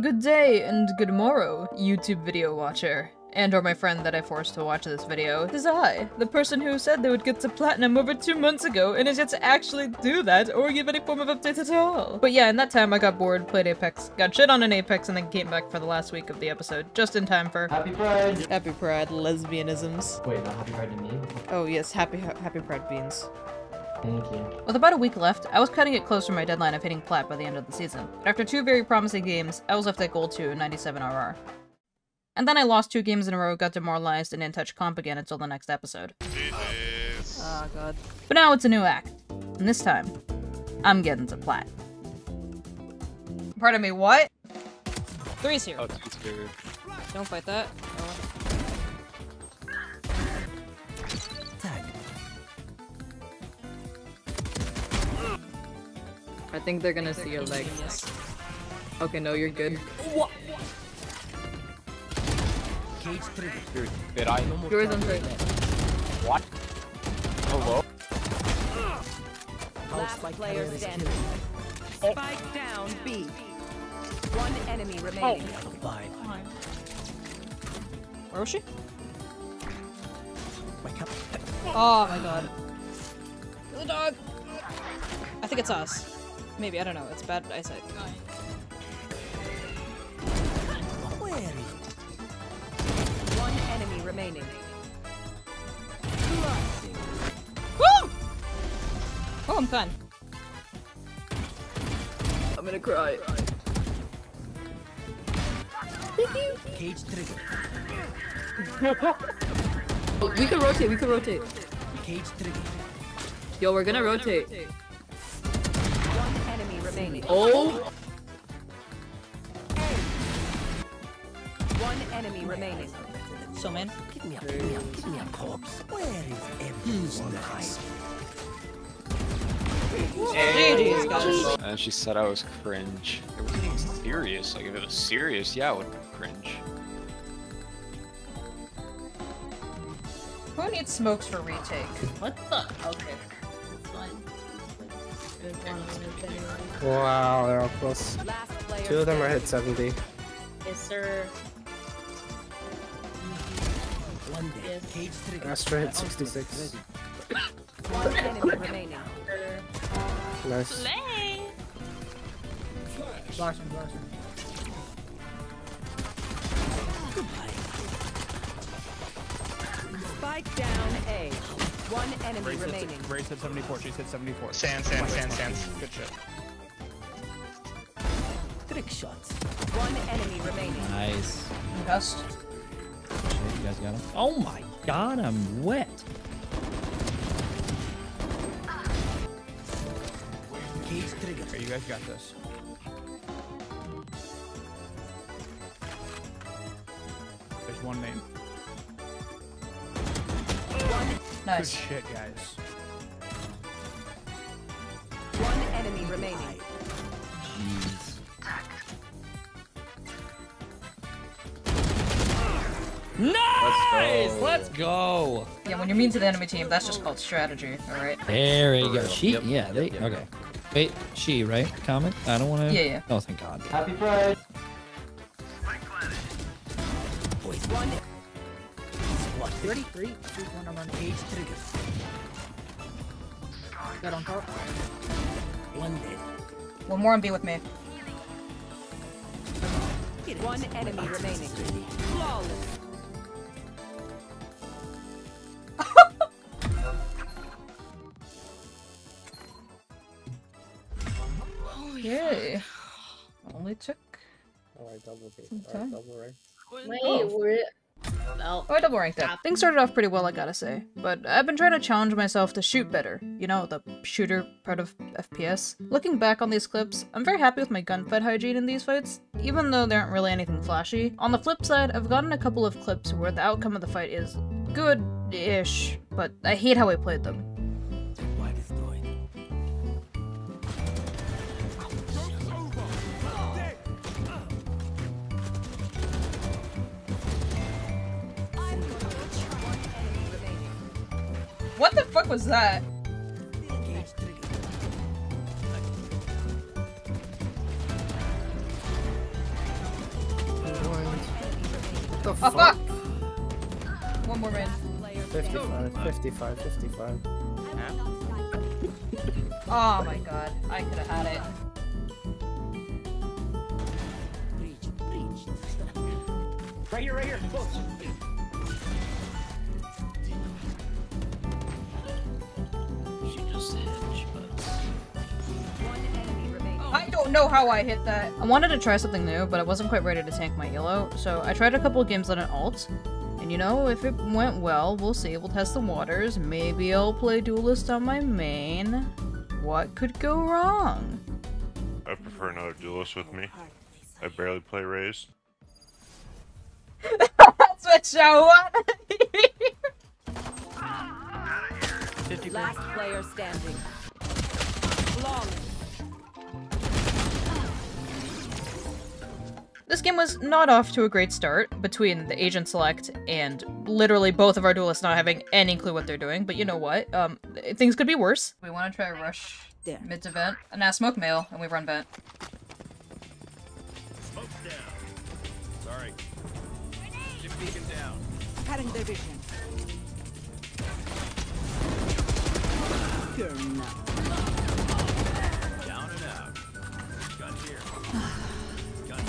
Good day and good morrow, YouTube video watcher. And or my friend that I forced to watch this video. It is I, the person who said they would get to platinum over two months ago and is yet to actually do that or give any form of update at all. But yeah, in that time I got bored, played Apex, got shit on an Apex, and then came back for the last week of the episode, just in time for Happy Pride! Happy Pride lesbianisms. Wait, not Happy Pride to me? Oh yes, happy Happy Pride beans. Thank you. With about a week left, I was cutting it close to my deadline of hitting plat by the end of the season. But after two very promising games, I was left at gold 2 and 97 RR. And then I lost two games in a row, got demoralized, and didn't touch comp again until the next episode. Oh god. But now it's a new act. And this time, I'm getting to plat. Pardon me, what? Three's here. Oh, two's here. Don't fight that. I think they're gonna see your legs. Okay, no, you're good. Dude, did I? Yours on three. What? Hello? Last player standing. Oh. Spike down B. One enemy remaining. Oh. Where was she? Oh my god. The dog! I think it's us. Maybe, I don't know. It's bad eyesight. One enemy remaining. Woo! Oh, I'm fine. I'm gonna cry. Cage trigger. We can rotate, we can rotate. Cage trigger. Yo, we're gonna rotate. One enemy remaining. Oh! One enemy remaining. So, man. Give me a, give me a, give me a corpse. Where is everyone? Nice. GG's. And she said I was cringe. It wasn't even serious. Like, if it was serious, yeah, I would be cringe. Who needs smokes for retake? What the? Okay. It's fine. Wow, they're all close. Two of them are hit 70. Yes, sir. One day. Yes. Cage trigger. Astra hit 66. One enemy remaining. Nice. Blossom, blossom. Spike down A. One enemy remaining. Grace hit 74, she's hit 74. Sand, sand, sand, sand. Good shit. Trick shots. One enemy remaining. Nice. Best. Shit, you guys got him? Oh my god, I'm wet. Cage. Okay, you guys got this. There's one name. Good Nice. shit, guys. One enemy remaining. Jeez. Nice! Let's go! Yeah, when you're mean to the enemy team, that's just called strategy, alright? There you go. She, Yep, yeah, they, yep, yep, okay. Wait, she, right? Comment? I don't want to. Yeah, yeah. Oh, thank God. Happy Pride! One What? 33. Shoot one on Cage trigger. Got on top. One dead. One more and be with me. one enemy remaining. Flawless. Yay. Only took. Oh, I double beat. Okay. Alright, double right. Wait, Oh. we're. No. Oh, I double ranked that. Things started off pretty well, I gotta say. But I've been trying to challenge myself to shoot better. You know, the shooter part of FPS. Looking back on these clips, I'm very happy with my gunfight hygiene in these fights, even though they aren't really anything flashy. On the flip side, I've gotten a couple of clips where the outcome of the fight is good-ish, but I hate how I played them. What the fuck was that? Cage the Oh fuck? fuck! One more man. 55, 55, 55. Oh my god, I could have had it. Right here, right here. Close. I don't know how I hit that. I wanted to try something new, but I wasn't quite ready to tank my elo, so I tried a couple of games on an alt. And you know, if it went well, we'll see. We'll test the waters. Maybe I'll play Duelist on my main. What could go wrong? I prefer another duelist with me. I barely play Raze. That's what you want. Last player standing. Flawless. This game was not off to a great start between the agent select and literally both of our duelists not having any clue what they're doing, but you know what? Um, things could be worse. We want to try a rush There. mid to vent, and now smoke mail, and we run vent. Sorry. Keep beacon down. Cutting their vision. You're not. Down and out. Gun here. Gun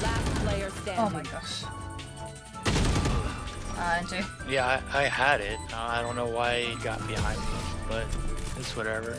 Last player standing. Oh my gosh. Uh. Yeah, I, I had it. Uh, I don't know why he got behind me, but it's whatever.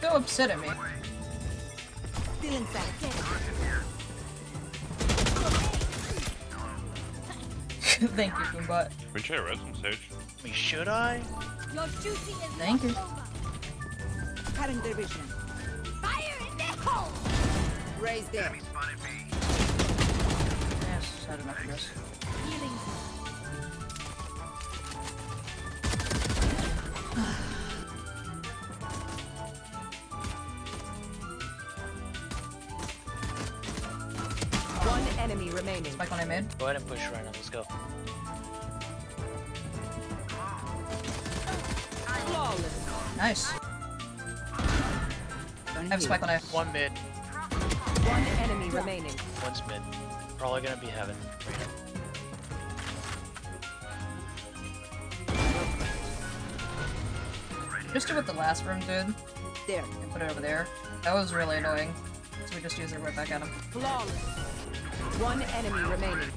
Still upset at me. Thank you, Goombot. We try Resin Sage. I mean, should I? Thank you. Cutting their vision. Raze there. Yes, had enough of this. One enemy remaining. Spike when I mid. Go ahead and push right now. Let's go. Flawless. Nice. I have spike on I. One mid, One enemy remaining. one's mid. Probably gonna be heaven. Just do what the last room did There. and put it over there. That was really annoying. So we just use it right back at him. Flawless. One enemy remaining.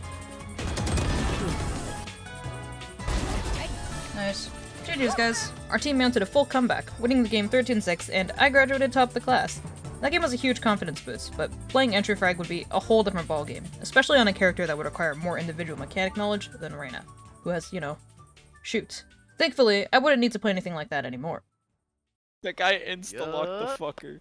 Nice. GG's guys. Our team mounted a full comeback, winning the game 13-6, and I graduated top of the class. That game was a huge confidence boost, but playing entry frag would be a whole different ballgame, especially on a character that would require more individual mechanic knowledge than Reyna, who has, you know, shoots. Thankfully, I wouldn't need to play anything like that anymore. That guy insta-locked the fucker.